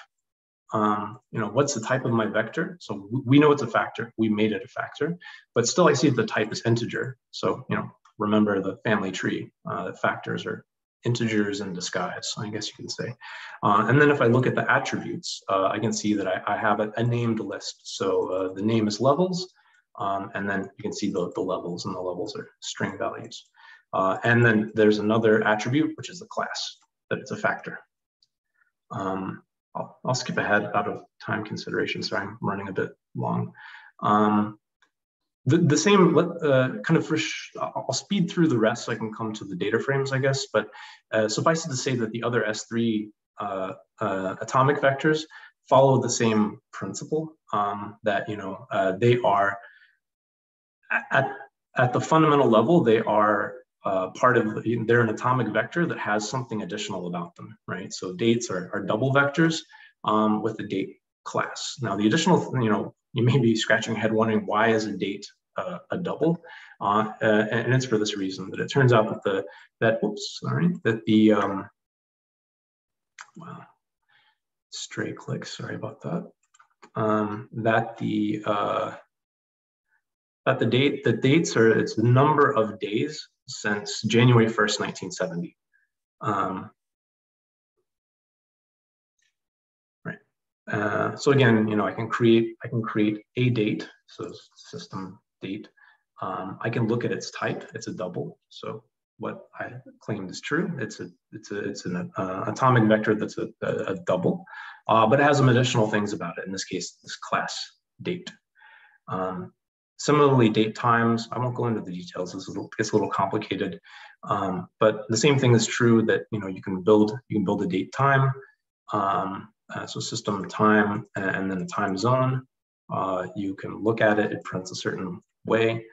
Um, you know, what's the type of my vector? So we know it's a factor. We made it a factor, but still I see the type is integer. So, you know, remember the family tree, uh, factors are integers in disguise, I guess you can say. Uh, and then if I look at the attributes, uh, I can see that I, I have a, a, named list. So uh, the name is levels, um, and then you can see the, the levels, and the levels are string values. Uh, and then there's another attribute, which is the class, that it's a factor. Um, I'll, I'll, skip ahead out of time consideration, so I'm running a bit long. Um, the, the same uh, kind of, I'll speed through the rest so I can come to the data frames, I guess, but uh, suffice it to say that the other S3 uh, uh, atomic vectors follow the same principle um, that, you know, uh, they are, at, at the fundamental level, they are uh, part of, they're an atomic vector that has something additional about them, right? So dates are, are double vectors um, with the date class. Now the additional, you know, you may be scratching your head wondering why is a date uh, a double? Uh, and it's for this reason that it turns out that the, that, oops, sorry, that the, um, wow, stray click, sorry about that, um, that the, uh, that the date, the dates are, it's the number of days since January 1st, 1970. Um, Uh, so again, you know, I can create I can create a date, so system date. Um, I can look at its type. It's a double. So what I claimed is true. It's a it's a it's an uh, atomic vector that's a, a, a double, uh, but it has some additional things about it. In this case, this class date. Um, similarly, date times. I won't go into the details. A little, it's a little complicated, um, but the same thing is true that you know you can build you can build a date time. Um, uh, so system time and then a time zone. Uh, you can look at it, it prints a certain way,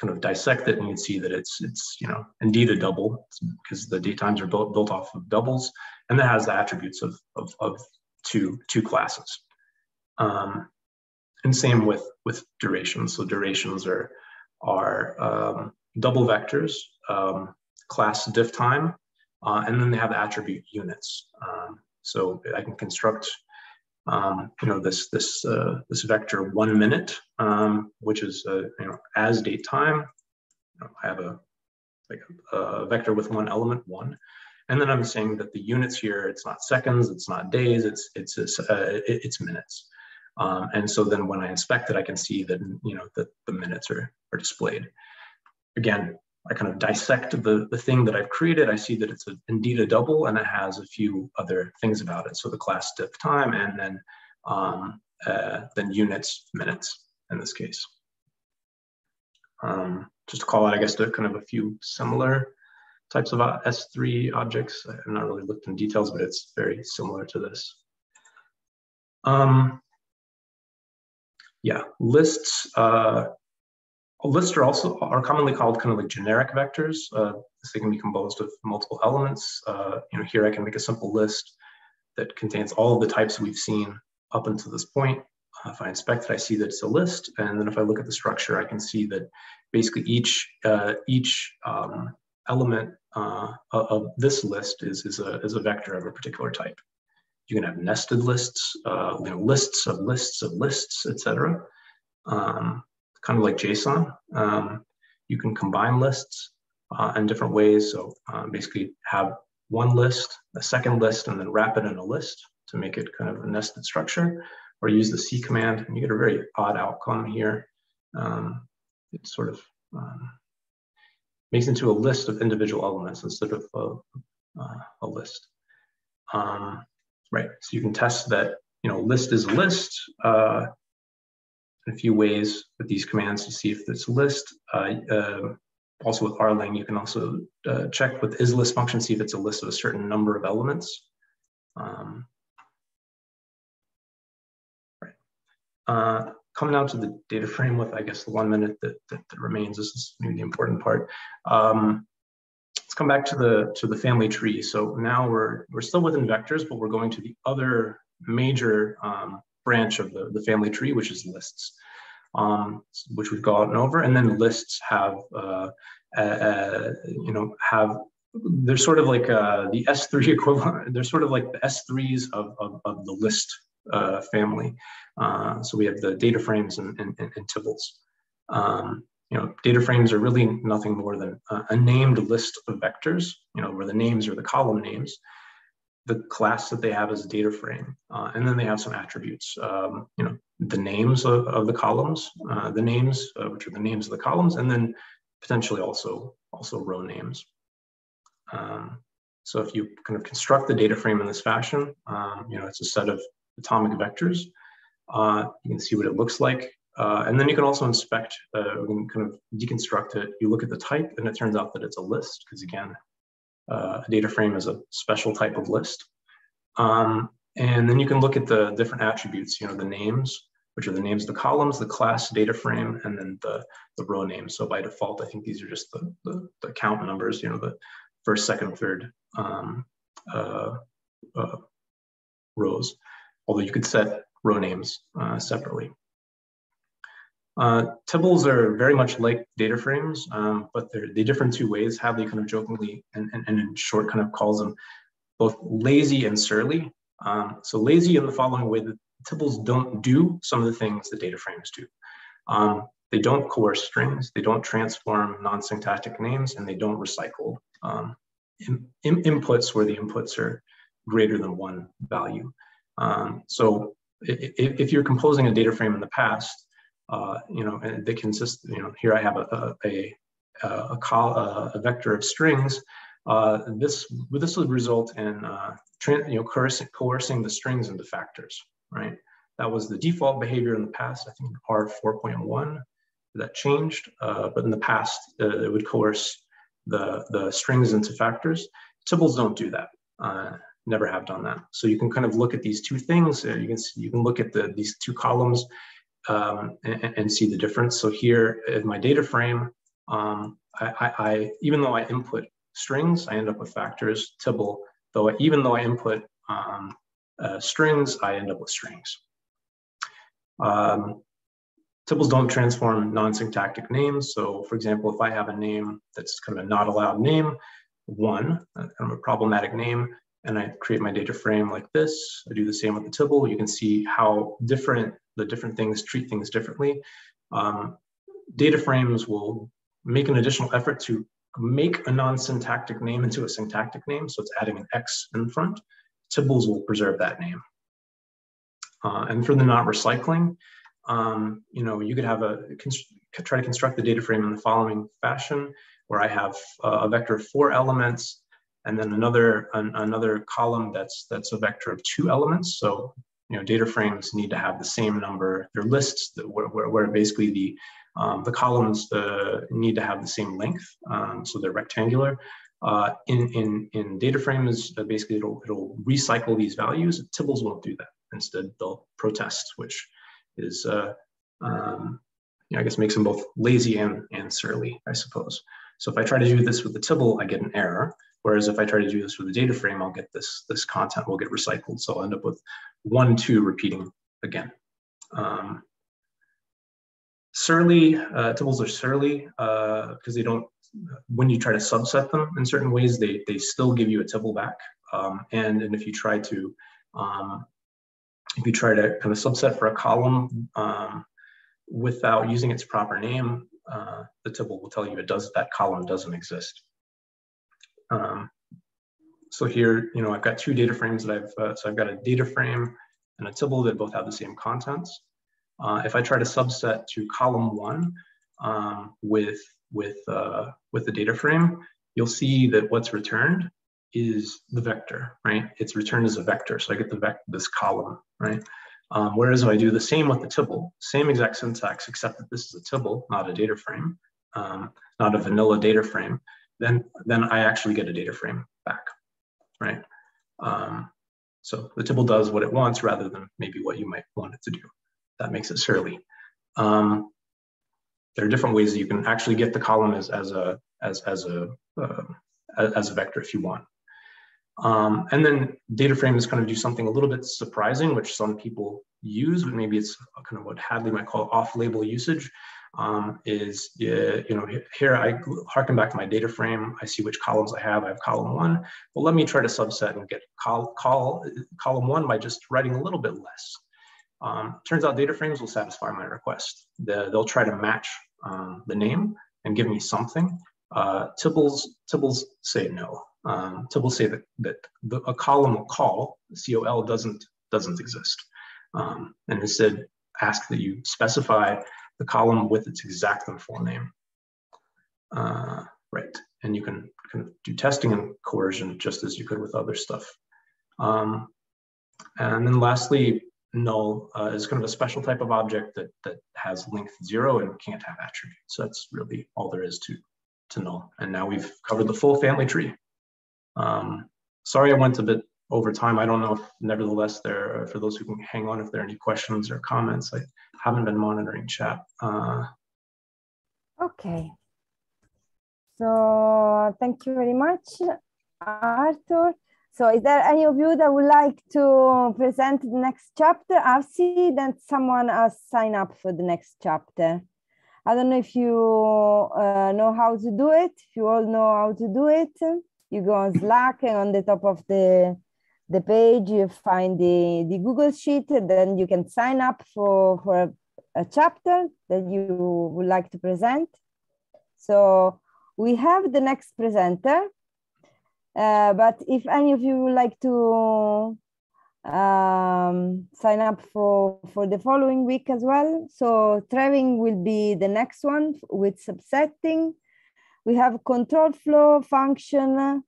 kind of dissect it and you can see that it's, it's you know, indeed a double because the date times are built, built off of doubles and that has the attributes of, of, of two, two classes. Um, and same with, with durations. So durations are, are um, double vectors, um, class difftime, uh, and then they have attribute units. Um, so I can construct, um, you know, this this uh, this vector one minute, um, which is uh, you know as date time. I have a like a, a, vector with one element one, and then I'm saying that the units here it's not seconds, it's not days, it's it's it's, uh, it's minutes. Um, and so then when I inspect it, I can see that you know that the minutes are are displayed. Again, I kind of dissect the, the thing that I've created, I see that it's a, indeed a double and it has a few other things about it. So the class difftime and then, um, uh, then units, minutes in this case. Um, just to call out, I guess, to kind of a few similar types of uh, S3 objects. I've not really looked in details, but it's very similar to this. Um, yeah, lists. Uh, lists are also are commonly called kind of like generic vectors. Uh, they can be composed of multiple elements. Uh, you know, here I can make a simple list that contains all of the types we've seen up until this point. Uh, if I inspect it, I see that it's a list, and then if I look at the structure, I can see that basically each uh, each um, element uh, of this list is is a is a vector of a particular type. You can have nested lists, uh, you know, lists of lists of lists, etc. Um, kind of like JSON. Um, you can combine lists uh, in different ways. So um, basically have one list, a second list, and then wrap it in a list to make it kind of a nested structure, or use the C command, and you get a very odd outcome here. Um, it sort of um, makes into a list of individual elements instead of a, uh, a list. Um, right, so you can test that, you know, list is a list, uh, in a few ways with these commands to see if it's a list. Uh, uh, also with rlang, you can also uh, check with isList function, see if it's a list of a certain number of elements. Um, right. Uh, coming now to the data frame with, I guess, the one minute that, that, that remains, this is maybe the important part. Um, let's come back to the to the family tree. So now we're we're still within vectors, but we're going to the other major um, branch of the, the family tree, which is lists. um, which we've gotten over, and then lists have, uh, uh, you know, have they're sort of like uh, the S3 <laughs> equivalent. They're sort of like the S3s of, of, of the list uh, family. Uh, so we have the data frames and, and, and tibbles. Um, you know, data frames are really nothing more than a, named list of vectors, you know, where the names are the column names. The class that they have is a data frame. Uh, and then they have some attributes, um, you know, the names of, of the columns, uh, the names, uh, which are the names of the columns, and then potentially also, also row names. Um, so if you kind of construct the data frame in this fashion, um, you know, it's a set of atomic vectors. Uh, you can see what it looks like. Uh, and then you can also inspect, uh, kind of deconstruct it. You look at the type and it turns out that it's a list because again, uh, a data frame is a special type of list. Um, and then you can look at the different attributes, you know, the names, which are the names of the columns, the class data frame, and then the, the row names. So by default, I think these are just the, the, the count numbers, you know, the first, second, third um, uh, uh, rows, although you could set row names uh, separately. Uh, tibbles are very much like data frames, um, but they're, they differ in two ways. Hadley kind of jokingly and, and, and, in short kind of calls them both lazy and surly. Um, so lazy in the following way that tibbles don't do some of the things that data frames do. Um, they don't coerce strings, they don't transform non-syntactic names, and they don't recycle um, in, in inputs where the inputs are greater than one value. Um, so if, if, you're composing a data frame in the past, uh, you know, and they consist, you know, here I have a, a, a, a, call, a vector of strings. Uh, this, this would result in, uh, you know, coercing, coercing the strings into factors, right? That was the default behavior in the past, I think R 4.1 that changed, uh, but in the past, uh, it would coerce the, the strings into factors. Tibbles don't do that. Uh, never have done that. So you can kind of look at these two things. Uh, you can see, you can look at the, these two columns um, and, and, see the difference. So here in my data frame, um, I, I, I, even though I input strings, I end up with factors. Tibble, though I, even though I input um, uh, strings, I end up with strings. Um, Tibbles don't transform non-syntactic names. So for example, if I have a name that's kind of a not allowed name, one, kind of a problematic name, and I create my data frame like this, I do the same with the Tibble, you can see how different the different things treat things differently. Um, data frames will make an additional effort to make a non-syntactic name into a syntactic name, so it's adding an X in front. Tibbles will preserve that name. Uh, and for the not recycling, um, you know, you could have a try to construct the data frame in the following fashion, where I have a vector of four elements, and then another an, another column that's that's a vector of two elements. So you know, data frames need to have the same number. They're lists where, where, basically the um, the columns uh, need to have the same length, um, so they're rectangular. Uh, in in in data frames, uh, basically it'll it'll recycle these values. Tibbles won't do that. Instead, they'll protest, which is, uh, um, you know, I guess makes them both lazy and, and surly, I suppose. So if I try to do this with the Tibble, I get an error. Whereas if I try to do this with a data frame, I'll get this, this content will get recycled. So I'll end up with one, two repeating again. Um, surly, uh, are surly because uh, they don't, when you try to subset them in certain ways, they, they still give you a Tibble back. Um, and, and if you try to um, if you try to kind of subset for a column um, without using its proper name, uh, the Tibble will tell you it does that column doesn't exist. So here, you know, I've got two data frames that I've, uh, so I've got a data frame and a Tibble that both have the same contents. Uh, if I try to subset to column one um, with, with, uh, with the data frame, you'll see that what's returned is the vector, right? It's returned as a vector, so I get the vector, this column, right? Um, whereas if I do the same with the Tibble, same exact syntax, except that this is a Tibble, not a data frame, um, not a vanilla data frame, then, then I actually get a data frame back, right? Um, so the Tibble does what it wants rather than maybe what you might want it to do. That makes it surly. Um, there are different ways that you can actually get the column as, as a as as a uh, as a vector if you want. Um, and then data frame is kind of do something a little bit surprising, which some people use, but maybe it's kind of what Hadley might call off-label usage. Um, is you know here I harken back to my data frame. I see which columns I have. I have column one. Well, let me try to subset and get col col column one by just writing a little bit less. Um, turns out data frames will satisfy my request. The, they'll try to match um, the name and give me something. Uh, Tibbles Tibbles say no um, will say that, that the, a column will call, COL, doesn't, doesn't exist. Um, and instead ask that you specify the column with its exact and full name. Uh, right, and you can kind of do testing and coercion just as you could with other stuff. Um, and then lastly, null uh, is kind of a special type of object that, that has length zero and can't have attributes. So that's really all there is to, to null. And now we've covered the full family tree. Um, sorry I went a bit over time. I don't know if nevertheless there, for those who can hang on, if there are any questions or comments. I haven't been monitoring chat. Uh, okay. So thank you very much, Arthur. So is there any of you that would like to present the next chapter? I see that someone has signed up for the next chapter. I don't know if you uh, know how to do it, if you all know how to do it you go on Slack and on the top of the the page you find the, the Google Sheet, then you can sign up for, for a, a chapter that you would like to present. So we have the next presenter, uh, but if any of you would like to um, sign up for, for the following week as well. So Treving will be the next one with subsetting we have control flow function.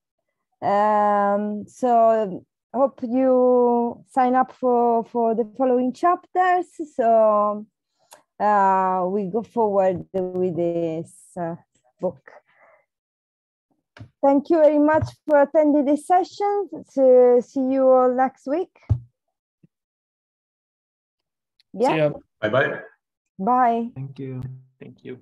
Um, so hope you sign up for, for the following chapters. So uh, we go forward with this uh, book. Thank you very much for attending this session. To see you all next week. Yeah. Bye-bye. Bye. Thank you. Thank you.